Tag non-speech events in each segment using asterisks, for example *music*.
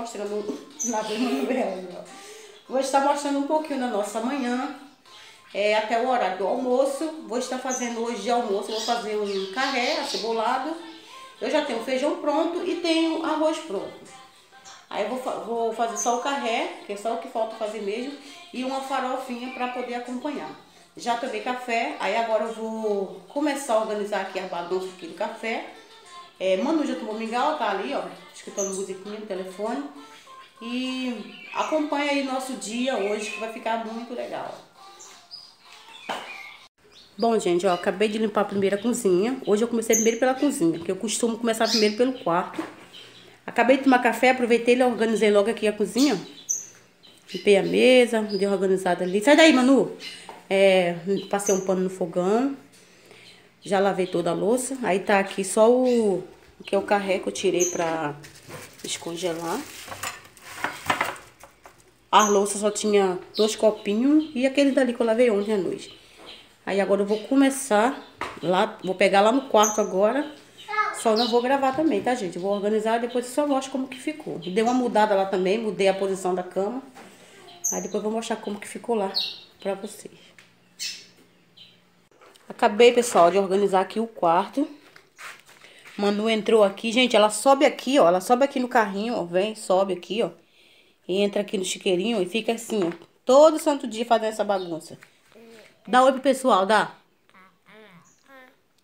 mostrando *laughs* na Manuela, vou estar mostrando um pouquinho da nossa manhã é, até o horário do almoço, vou estar fazendo hoje de almoço, vou fazer um carré acebolado, eu já tenho feijão pronto e tenho arroz pronto. Aí eu vou, vou fazer só o carré, que é só o que falta fazer mesmo, e uma farofinha para poder acompanhar. Já tomei café, aí agora eu vou começar a organizar aqui a bagunça aqui do café. É, Manu já tomou mingau, tá ali, ó, escutando musiquinha no telefone. E acompanha aí nosso dia hoje, que vai ficar muito legal. Bom, gente, ó, acabei de limpar a primeira cozinha. Hoje eu comecei primeiro pela cozinha, porque eu costumo começar primeiro pelo quarto. Acabei de tomar café, aproveitei e organizei logo aqui a cozinha. Limpei a mesa, dei organizada ali. Sai daí, Manu! É, passei um pano no fogão. Já lavei toda a louça. Aí tá aqui só o o que eu tirei pra descongelar. A louça só tinha dois copinhos e aquele dali que eu lavei ontem à noite. Aí agora eu vou começar lá, vou pegar lá no quarto agora. Só não vou gravar também, tá, gente? vou organizar e depois eu só mostro como que ficou. Dei uma mudada lá também, mudei a posição da cama. Aí depois eu vou mostrar como que ficou lá pra vocês. Acabei, pessoal, de organizar aqui o quarto. Manu entrou aqui. Gente, ela sobe aqui, ó. Ela sobe aqui no carrinho, ó. Vem, sobe aqui, ó. E entra aqui no chiqueirinho e fica assim, ó. Todo santo dia fazendo essa bagunça. Dá oi pro pessoal, dá.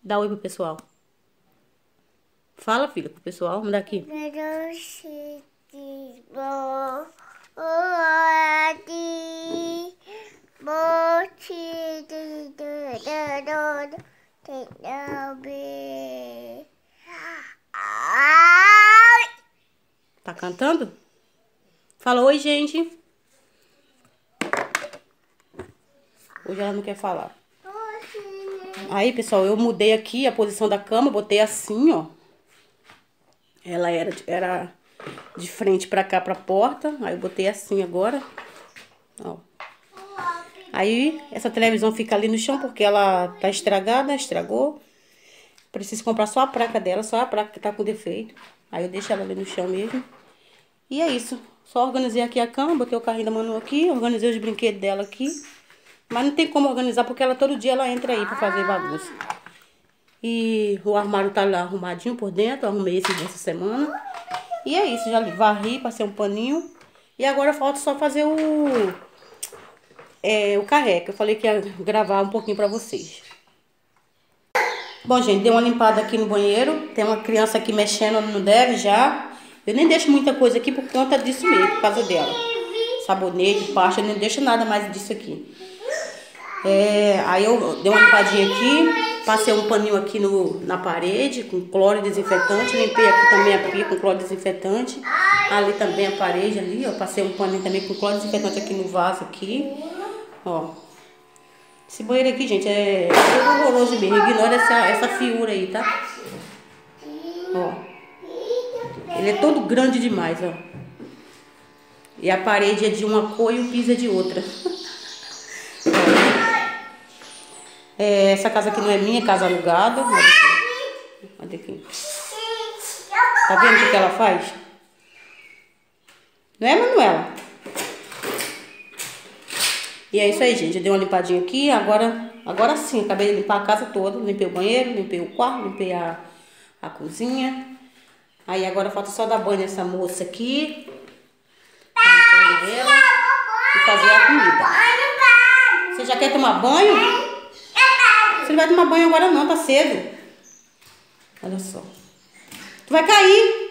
Dá oi pro pessoal. Fala, filha, pro pessoal. Vamos daqui. Tá cantando? Fala oi, gente. Hoje ela não quer falar. Aí, pessoal, eu mudei aqui a posição da cama, botei assim, ó. Ela era, era de frente pra cá, pra porta. Aí eu botei assim agora. Ó. Aí essa televisão fica ali no chão porque ela tá estragada, estragou. Preciso comprar só a placa dela, só a placa que tá com defeito. Aí eu deixo ela ali no chão mesmo. E é isso. Só organizei aqui a cama, botei o carrinho da Manu aqui, organizei os brinquedos dela aqui. Mas não tem como organizar porque ela todo dia ela entra aí pra fazer bagunça. E o armário tá lá arrumadinho por dentro, arrumei esse essa semana. E é isso, já varri, passei um paninho. E agora falta só fazer o é, o carreca. Eu falei que ia gravar um pouquinho pra vocês. Bom, gente, dei uma limpada aqui no banheiro. Tem uma criança aqui mexendo, não deve já. Eu nem deixo muita coisa aqui por conta disso mesmo, por causa dela. Sabonete, pasta, eu não deixo nada mais disso aqui. É, aí eu dei uma limpadinha aqui, passei um paninho aqui no, na parede com cloro desinfetante, limpei aqui também a pia com cloro desinfetante, ali também a parede ali, ó, passei um paninho também com cloro desinfetante aqui no vaso aqui. Ó. Esse banheiro aqui, gente, é horroroso mesmo. Ignora essa, essa fiura aí, tá? Ó. Ele é todo grande demais, ó. E a parede é de uma cor e o piso é de outra. *laughs* é, essa casa aqui não é minha, é casa alugada. Olha aqui. Olha aqui. Tá vendo o que ela faz? Não é, Manuela? E é isso aí, gente. Eu dei uma limpadinha aqui. Agora, agora sim, acabei de limpar a casa toda. Limpei o banheiro, limpei o quarto, limpei a, a cozinha. Aí agora falta só dar banho nessa moça aqui. Ela, e fazer a comida. Você já quer tomar banho? Você não vai tomar banho agora não, tá cedo. Olha só. Tu vai cair.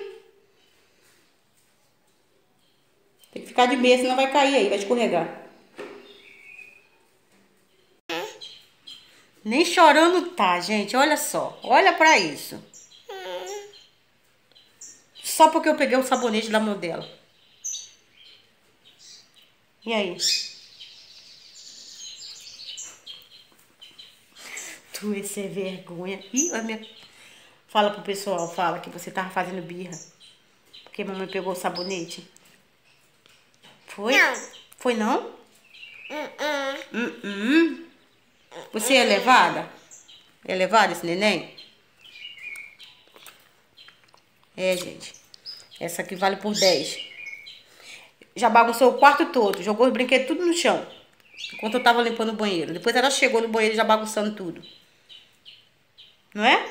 Tem que ficar de meia, senão vai cair aí, vai escorregar. Nem chorando tá, gente. Olha só. Olha pra isso. Só porque eu peguei o sabonete da mão dela. E aí? Tu é sem vergonha. Ih, a minha... Fala pro pessoal, fala que você tava fazendo birra. Porque a mamãe pegou o sabonete. Foi? Não. Foi não? Uh -uh. Uh -uh. Você é levada? É levada esse neném? É, gente. Essa aqui vale por 10. Já bagunçou o quarto todo. Jogou os brinquedos tudo no chão. Enquanto eu tava limpando o banheiro. Depois ela chegou no banheiro já bagunçando tudo. Não é?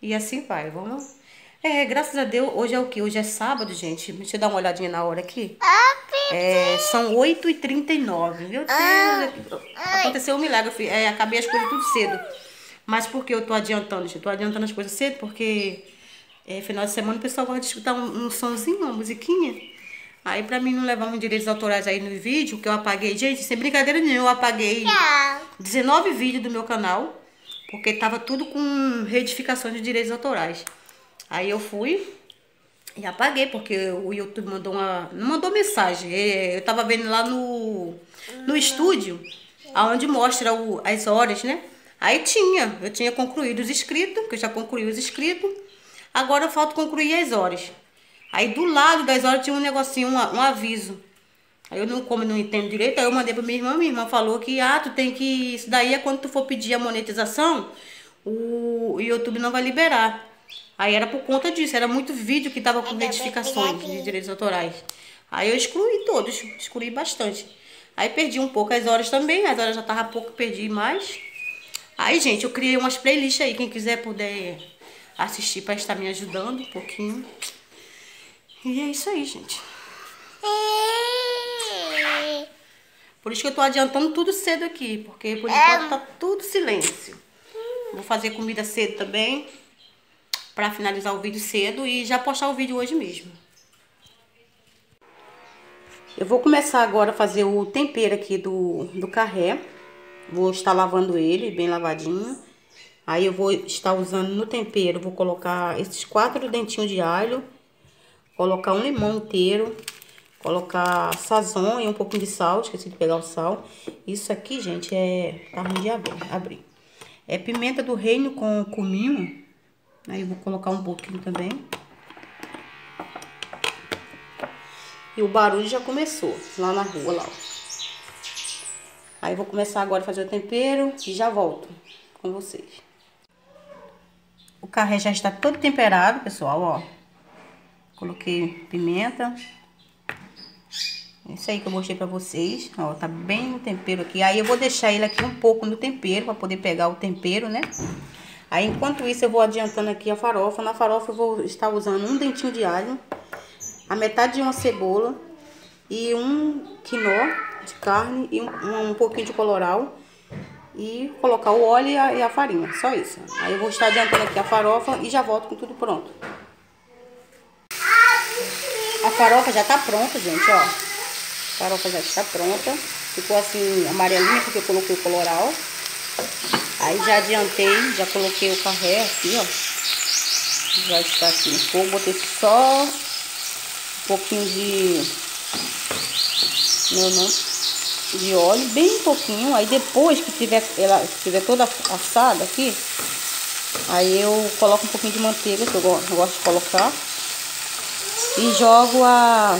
E assim vai, vamos... É, graças a Deus, hoje é o que? Hoje é sábado, gente. Deixa eu dar uma olhadinha na hora aqui. É, são 8h39. Meu Deus, aconteceu um milagre. Filho. É, acabei as coisas tudo cedo. Mas por que eu tô adiantando, gente? Eu tô adiantando as coisas cedo porque é, final de semana o pessoal gosta de escutar um, um sonzinho, uma musiquinha. Aí pra mim não levar um direitos autorais aí no vídeo, que eu apaguei. Gente, sem brincadeira nenhuma, eu apaguei 19 vídeos do meu canal. Porque tava tudo com retificação de direitos autorais. Aí eu fui e apaguei, porque o YouTube mandou uma. Não mandou mensagem. É, eu tava vendo lá no, no estúdio, aonde mostra o, as horas, né? Aí tinha, eu tinha concluído os inscritos, que eu já concluí os inscritos. Agora falta concluir as horas. Aí do lado das horas tinha um negocinho, um, um aviso. Aí eu não, como não entendo direito, aí eu mandei pra minha irmã, minha irmã falou que, ah, tu tem que. Isso daí é quando tu for pedir a monetização, o, o YouTube não vai liberar. Aí era por conta disso, era muito vídeo que tava com notificações de direitos autorais. Aí eu excluí todos, excluí bastante. Aí perdi um pouco as horas também, as horas já tava pouco, perdi mais. Aí, gente, eu criei umas playlists aí, quem quiser poder assistir para estar me ajudando um pouquinho. E é isso aí, gente. Por isso que eu tô adiantando tudo cedo aqui, porque por enquanto tá tudo silêncio. Vou fazer comida cedo também para finalizar o vídeo cedo e já postar o vídeo hoje mesmo. Eu vou começar agora a fazer o tempero aqui do, do carré. Vou estar lavando ele bem lavadinho. Aí eu vou estar usando no tempero, vou colocar esses quatro dentinhos de alho. Colocar um limão inteiro. Colocar sazon e um pouquinho de sal, esqueci de pegar o sal. Isso aqui, gente, é carne de abrir. É pimenta do reino com cominho Aí eu vou colocar um pouquinho também. E o barulho já começou lá na rua, lá, ó. Aí eu vou começar agora a fazer o tempero e já volto com vocês. O carré já está todo temperado, pessoal, ó. Coloquei pimenta. É isso aí que eu mostrei pra vocês. Ó, tá bem no tempero aqui. Aí eu vou deixar ele aqui um pouco no tempero, pra poder pegar o tempero, né? Aí, enquanto isso, eu vou adiantando aqui a farofa. Na farofa, eu vou estar usando um dentinho de alho, a metade de uma cebola e um quinó de carne e um, um pouquinho de coloral. E colocar o óleo e a, e a farinha, só isso. Aí eu vou estar adiantando aqui a farofa e já volto com tudo pronto. A farofa já tá pronta, gente, ó. A farofa já está pronta. Ficou assim amarelinha porque eu coloquei o coloral. Aí já adiantei, já coloquei o carré aqui, ó. Já está aqui no fogo. Botei só um pouquinho de... Meu nome de óleo, bem pouquinho. Aí depois que tiver ela tiver toda assada aqui, aí eu coloco um pouquinho de manteiga, que eu gosto, eu gosto de colocar. E jogo a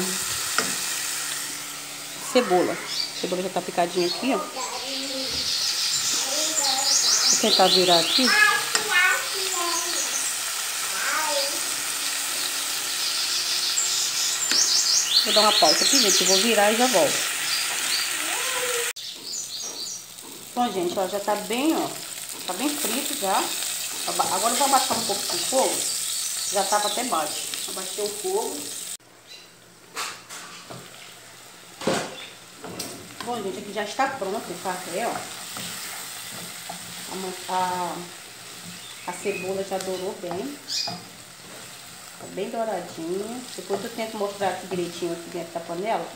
cebola. A cebola já tá picadinha aqui, ó tentar virar aqui. Vou dar uma pausa aqui, gente. Eu vou virar e já volto. Bom, gente, ó, já tá bem, ó. Tá bem frito já. Agora eu vou abaixar um pouco o fogo. Já tava até baixo. Abaixei o fogo. Bom, gente, aqui já está pronto o café, ó a, a, a cebola já dourou bem. Tá bem douradinha. Depois eu tento mostrar aqui direitinho aqui dentro da panela.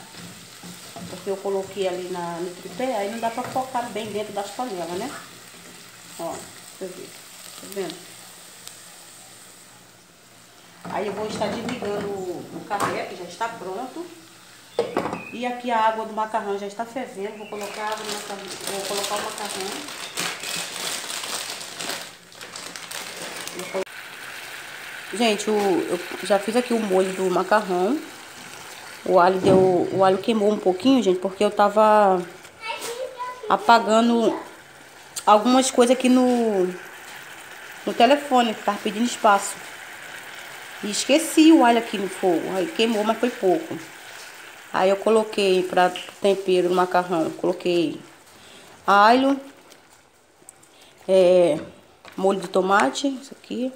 Porque eu coloquei ali na, no tripé, aí não dá pra focar bem dentro das panelas, né? Ó, deixa eu ver. Tá vendo? Aí eu vou estar desligando o, carré, que já está pronto. E aqui a água do macarrão já está fervendo. Vou colocar água no macarrão. Vou colocar o macarrão. Gente, o, eu já fiz aqui o molho do macarrão. O alho deu. O alho queimou um pouquinho, gente, porque eu tava apagando algumas coisas aqui no. no telefone, tava pedindo espaço. E esqueci o alho aqui no fogo. Aí queimou, mas foi pouco. Aí eu coloquei para tempero no macarrão, coloquei alho, é, molho de tomate, isso aqui,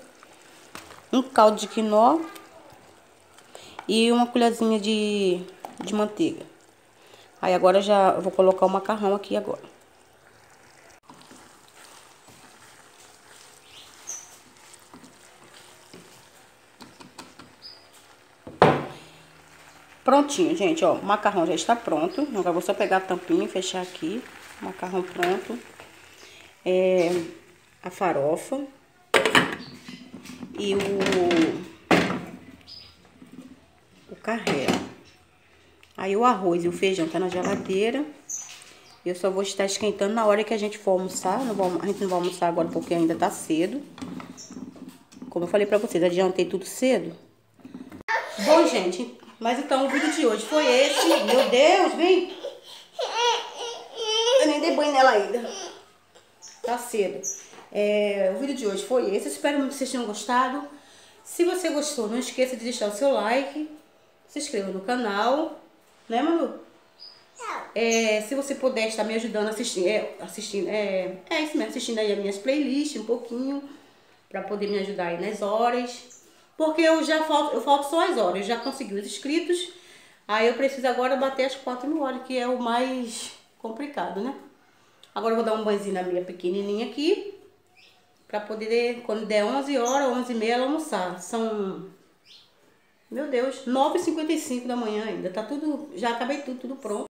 um caldo de quinó e uma colherzinha de, de manteiga. Aí agora já vou colocar o macarrão aqui agora. Prontinho, gente, ó, o macarrão já está pronto. Agora vou só pegar a tampinha e fechar aqui. Macarrão pronto. É, a farofa. E o... O carré. Aí o arroz e o feijão tá na geladeira. Eu só vou estar esquentando na hora que a gente for almoçar. Vou, a gente não vai almoçar agora porque ainda tá cedo. Como eu falei pra vocês, adiantei tudo cedo. Bom, gente, mas então o vídeo de hoje foi esse. Meu Deus, vem! Eu nem dei banho nela ainda. Tá cedo. É, o vídeo de hoje foi esse. Eu espero muito que vocês tenham gostado. Se você gostou, não esqueça de deixar o seu like. Se inscreva no canal. Né, Manu? É, se você puder estar me ajudando assistindo, é, assistindo é, é isso mesmo, assistindo aí as minhas playlists um pouquinho, para poder me ajudar aí nas horas. Porque eu já falto, eu falto só as horas, eu já consegui os inscritos. Aí eu preciso agora bater as 4 mil horas, que é o mais complicado, né? Agora eu vou dar um banhozinho na minha pequenininha aqui. Pra poder, quando der 11 horas, 11 e meia, ela almoçar. São, meu Deus, 9h55 da manhã ainda. Tá tudo, já acabei tudo, tudo pronto.